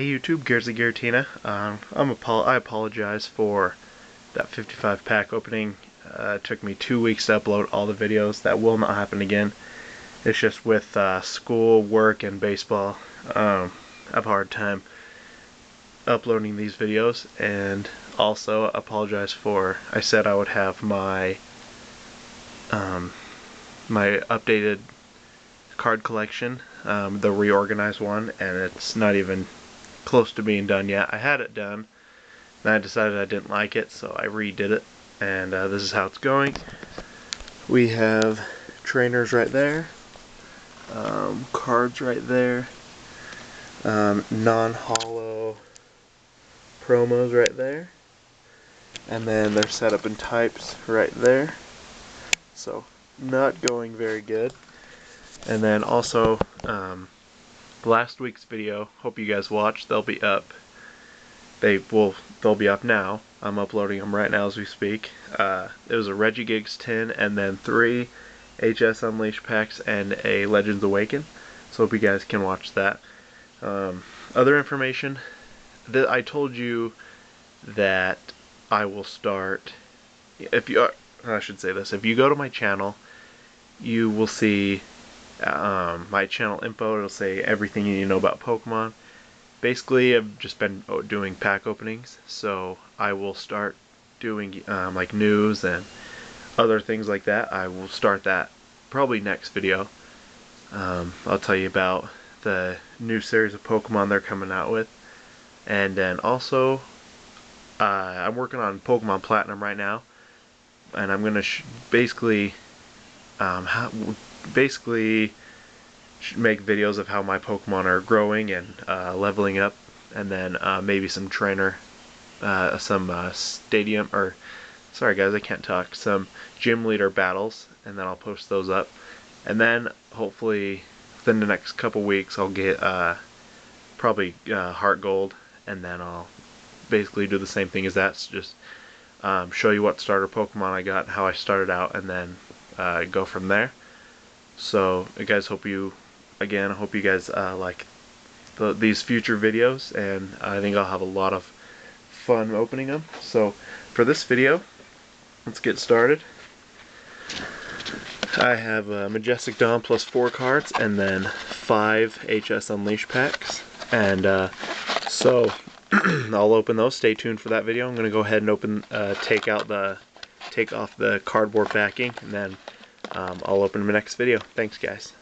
Hey YouTube, Gears of Giratina. Um, I'm apo I apologize for that 55 pack opening. Uh, it took me two weeks to upload all the videos. That will not happen again. It's just with uh, school, work, and baseball. Um, I have a hard time uploading these videos and also apologize for I said I would have my um, my updated card collection, um, the reorganized one, and it's not even close to being done yet. I had it done, and I decided I didn't like it, so I redid it, and uh, this is how it's going. We have trainers right there, um, cards right there, um, non-holo promos right there, and then they're set up in types right there. So, not going very good. And then also, um, last week's video. Hope you guys watched. They'll be up. They will. They'll be up now. I'm uploading them right now as we speak. Uh, it was a Regigigas 10 and then three HS Unleashed packs and a Legends Awaken. So hope you guys can watch that. Um, other information. That I told you that I will start. If you are, I should say this. If you go to my channel, you will see um, my channel info. It'll say everything you need to know about Pokemon. Basically, I've just been oh, doing pack openings, so I will start doing um, like news and other things like that. I will start that probably next video. Um, I'll tell you about the new series of Pokemon they're coming out with. And then also, uh, I'm working on Pokemon Platinum right now. And I'm going to basically um, basically make videos of how my Pokemon are growing and uh, leveling up, and then uh, maybe some trainer, uh, some uh, stadium, or sorry guys, I can't talk, some gym leader battles, and then I'll post those up. And then hopefully within the next couple weeks I'll get uh, probably uh, Heart Gold, and then I'll basically do the same thing as that, so just um, show you what starter Pokemon I got, how I started out, and then go from there. So, I guys hope you, again, I hope you guys uh, like the, these future videos, and I think I'll have a lot of fun opening them. So, for this video, let's get started. I have a Majestic Dawn plus four cards, and then five HS Unleash packs. And uh, so, I'll open those. Stay tuned for that video. I'm going to go ahead and open, uh, take out the, take off the cardboard backing, and then um, I'll open in the next video. Thanks, guys.